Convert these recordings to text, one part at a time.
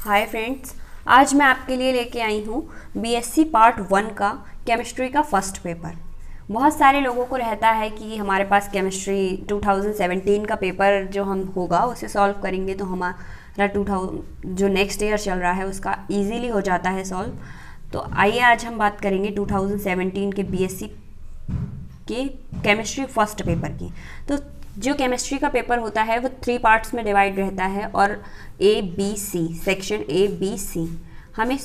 Hi friends आज मैं आपके लिए लेके आई हूँ बीएससी पार्ट वन का केमिस्ट्री का फ़र्स्ट पेपर बहुत सारे लोगों को रहता है कि हमारे पास केमिस्ट्री 2017 का पेपर जो हम होगा, उसे सॉल्व करेंगे तो हमारा 2000 जो नेक्स्ट ईयर चल रहा है, उसका इजीली हो जाता है सॉल्व तो आइए आज हम बात करेंगे 2017 के बीएससी के केमिस्ट्री फ़र्स्ट पेपर की. तो जो केमिस्ट्री का पेपर होता है, वो थ्री पार्ट्स में डिवाइड रहता है और A B C section A B C हमें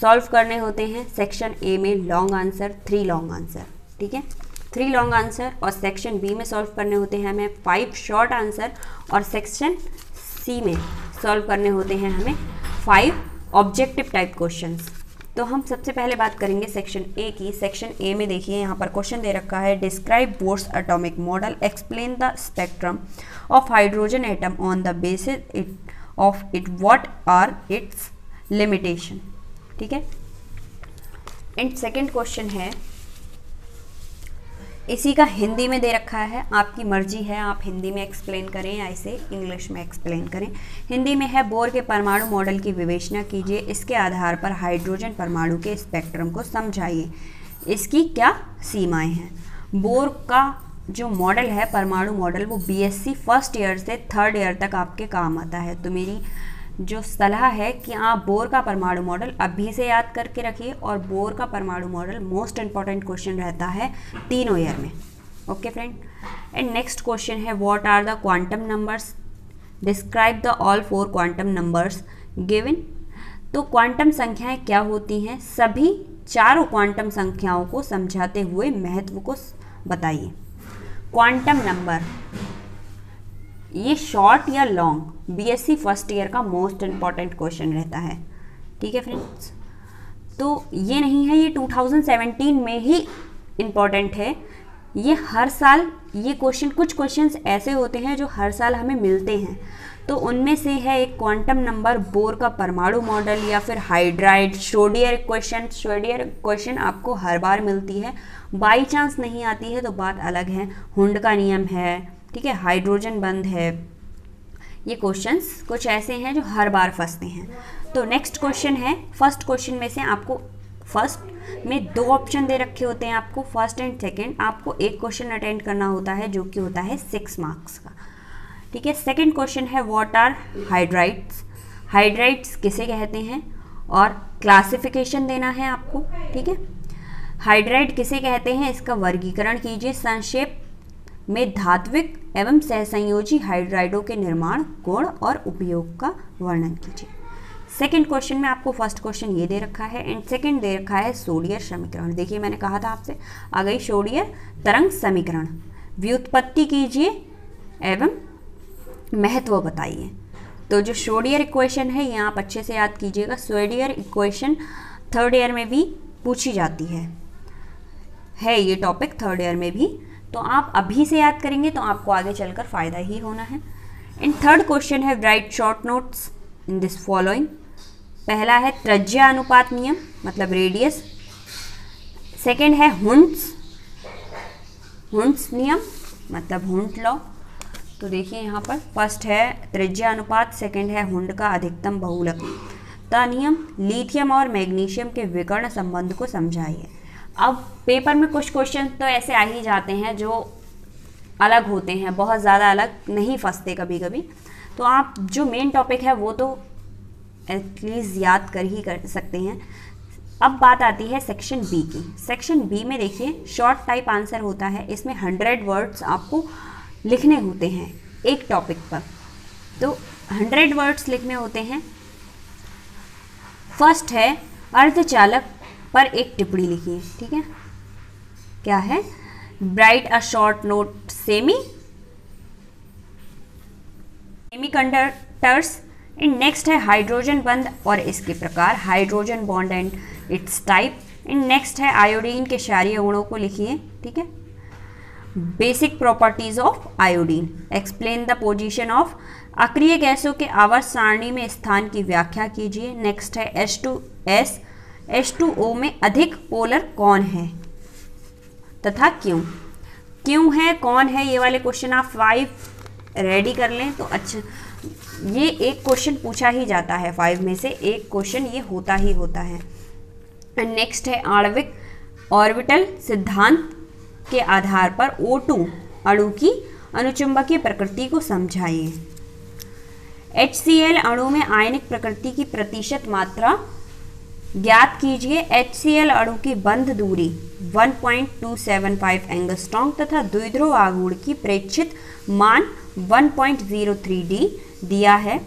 सॉल्व करने होते हैं सेक्शन ए में long answer three long answer ठीक है? थ्री लॉन्ग आंसर और सेक्शन बी में सॉल्व करने होते हैं हमें फाइव शॉर्ट आंसर और सेक्शन सी में सॉल्व करने होते हैं हमें फाइव ऑब्जेक्टिव टाइप क्वेश्चंस तो हम सबसे पहले बात करेंगे सेक्शन ए की। सेक्शन ए में देखिए, यहाँ पर क्वेश्चन दे रखा है। Describe Bohr's atomic model explain the spectrum of hydrogen atom on the basis it of it what are its limitation ठीक है? एंड सेकेंड क्वेश्चन है इसी का हिंदी में दे रखा है। आपकी मर्ज़ी है, आप हिंदी में एक्सप्लेन करें या इसे इंग्लिश में एक्सप्लेन करें। हिंदी में है, बोर के परमाणु मॉडल की विवेचना कीजिए। इसके आधार पर हाइड्रोजन परमाणु के स्पेक्ट्रम को समझाइए। इसकी क्या सीमाएँ हैं? बोर का जो मॉडल है, परमाणु मॉडल, वो बीएससी फ़र्स्ट ईयर से थर्ड ईयर तक आपके काम आता है। तो मेरी जो सलाह है कि आप बोर का परमाणु मॉडल अभी से याद करके रखिए और बोर का परमाणु मॉडल मोस्ट इंपॉर्टेंट क्वेश्चन रहता है तीनों ईयर में। Okay friend and next question है what are the quantum numbers describe the all four quantum numbers given तो क्वांटम संख्याएँ क्या होती हैं? सभी चारों क्वांटम संख्याओं को समझाते हुए महत्व को बताइए। क्वांटम नंबर ये शॉर्ट या लॉन्ग बीएससी फ़र्स्ट ईयर का मोस्ट इंपॉर्टेंट क्वेश्चन रहता है। ठीक है फ्रेंड्स तो ये नहीं है, ये 2017 में ही इंपॉर्टेंट है। ये हर साल, ये क्वेश्चन कुछ क्वेश्चंस ऐसे होते हैं जो हर साल हमें मिलते हैं। तो उनमें से है एक क्वांटम नंबर बोर का परमाणु मॉडल या फिर हाइड्राइड शोडियर क्वेश्चन शोडियर क्वेश्चन आपको हर बार मिलती है। बाई चांस नहीं आती है तो बात अलग है। हुंड का नियम है ठीक है हाइड्रोजन बंद है। ये क्वेश्चंस कुछ ऐसे हैं जो हर बार फंसते हैं। तो नेक्स्ट क्वेश्चन है फ़र्स्ट क्वेश्चन में से आपको फ़र्स्ट में दो ऑप्शन दे रखे होते हैं आपको फ़र्स्ट एंड सेकंड आपको एक क्वेश्चन अटेंड करना होता है, जो कि होता है सिक्स मार्क्स का। ठीक है सेकंड क्वेश्चन है व्हाट आर हाइड्राइट्स हाइड्राइट्स किसे कहते हैं? और क्लासिफिकेशन देना है आपको, ठीक है? हाइड्राइट किसे कहते हैं? इसका वर्गीकरण कीजिए, संक्षेप में धात्विक एवं सहसंयोजी हाइड्राइडों के निर्माण, गुण और उपयोग का वर्णन कीजिए। सेकेंड क्वेश्चन में आपको फ़र्स्ट क्वेश्चन ये दे रखा है एंड सेकेंड दे रखा है सोडियर समीकरण। देखिए, मैंने कहा था आपसे, आ गई सोडियर तरंग समीकरण। व्युत्पत्ति कीजिए एवं महत्व बताइए। तो जो सोडियर इक्वेशन है, ये आप अच्छे से याद कीजिएगा। सोडियर इक्वेशन थर्ड ईयर में भी पूछी जाती है। है ये टॉपिक थर्ड ईयर में भी। तो आप अभी से याद करेंगे तो आपको आगे चलकर फ़ायदा ही होना है। एंड थर्ड क्वेश्चन है write short notes in this following पहला है त्रिज्या अनुपात नियम मतलब रेडियस सेकंड है हुंस हुंस नियम मतलब हुंट लॉ तो देखिए यहाँ पर फ़र्स्ट है त्रिज्या अनुपात सेकंड है हुंड का अधिकतम बहुलकता नियम लिथियम और मैग्नीशियम के विकर्ण संबंध को समझाइए। अब पेपर में कुछ क्वेश्चन तो ऐसे आ ही जाते हैं जो अलग होते हैं, बहुत ज़्यादा अलग नहीं फंसते कभी कभी तो आप जो मेन टॉपिक है वो तो एटलीस्ट याद कर ही कर सकते हैं। अब बात आती है सेक्शन बी की। सेक्शन बी में देखिए शॉर्ट टाइप आंसर होता है, इसमें हंड्रेड वर्ड्स आपको लिखने होते हैं एक टॉपिक पर। तो हंड्रेड वर्ड्स लिखने होते हैं। फ़र्स्ट है अर्धचालक पर एक टिप्पणी लिखिए ठीक है? क्या है? Write a short note semi semiconductors and next है हाइड्रोजन बंद और इसके प्रकार hydrogen bond and its type and next है आयोडीन के क्षारीय गुणों को लिखिए ठीक है? Basic properties of iodine explain the position of अक्रिय गैसों के आवर्त सारणी में स्थान की व्याख्या कीजिए। नेक्स्ट है S two S H two O में अधिक पोलर कौन है? तथा क्यों? क्यों है? कौन है? ये वाले क्वेश्चन आप फाइव रेडी कर लें तो अच्छा। ये एक क्वेश्चन पूछा ही जाता है फाइव में से। एक क्वेश्चन ये होता ही होता है। एंड नेक्स्ट है आणविक ऑर्बिटल सिद्धांत के आधार पर O2 अणु की अनुचुंबकीय प्रकृति को समझाइए। HCl अणु में आयनिक प्रकृति की प्रतिशत मात्रा ज्ञात कीजिए एच सी एल अणु की बंध दूरी 1.275 एंगस्ट्रॉन्ग तथा द्विध्रुव आघूर्ण की प्रेक्षित मान 1.03 डी दिया है।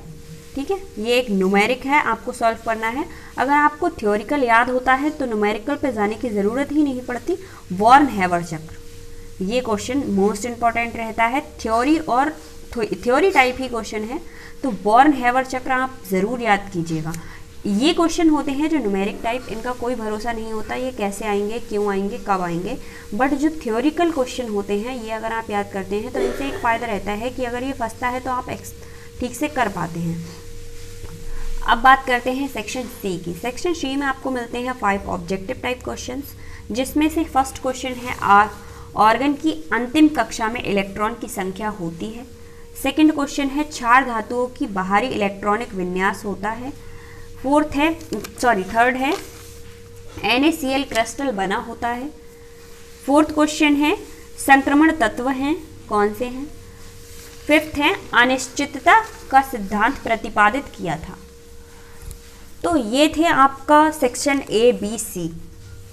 ठीक है? ये एक न्यूमेरिक है, आपको सॉल्व करना है। अगर आपको थ्योरिकल याद होता है तो न्यूमेरिकल पे जाने की ज़रूरत ही नहीं पड़ती। वॉर्न हैवर चक्र। ये क्वेश्चन मोस्ट इंपॉर्टेंट रहता है। थ्योरी और थ्योरी टाइप ही क्वेश्चन है। तो वॉर्न हैवर चक्र आप ज़रूर याद कीजिएगा। ये क्वेश्चन होते हैं जो न्यूमेरिक टाइप इनका कोई भरोसा नहीं होता, ये कैसे आएँगे, क्यों आएँगे, कब आएँगे। बट जो थ्योरिकल क्वेश्चन होते हैं, ये अगर आप याद करते हैं तो इनसे एक फ़ायदा रहता है कि अगर ये फंसता है तो आप ठीक से कर पाते हैं। अब बात करते हैं सेक्शन सी की। सेक्शन सी में आपको मिलते हैं फाइव ऑब्जेक्टिव टाइप क्वेश्चन जिसमें से फ़र्स्ट क्वेश्चन है आर ऑर्गन की अंतिम कक्षा में इलेक्ट्रॉन की संख्या होती है। सेकंड क्वेश्चन है चार धातुओं की बाहरी इलेक्ट्रॉनिक विन्यास होता है। फोर्थ है सॉरी थर्ड है। एन क्रिस्टल बना होता है। फोर्थ क्वेश्चन है, संक्रमण तत्व हैं, कौन से हैं? फिफ्थ है, अनिश्चितता का सिद्धांत प्रतिपादित किया था। तो ये थे आपका section A B C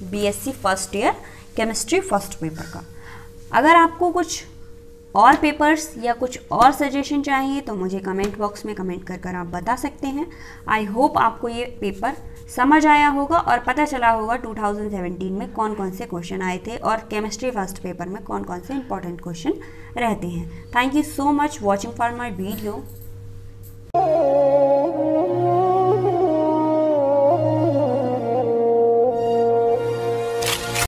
B S C first year chemistry first paper का। अगर आपको कुछ और पेपर्स या कुछ और सजेशन चाहिए तो मुझे कमेंट बॉक्स में कमेंट कर कर आप बता सकते हैं। आई होप आपको ये पेपर समझ आया होगा और पता चला होगा 2017 में कौन कौन से क्वेश्चन आए थे और केमिस्ट्री फ़र्स्ट पेपर में कौन कौन से इंपॉर्टेंट क्वेश्चन रहते हैं। Thank you so much watching for my video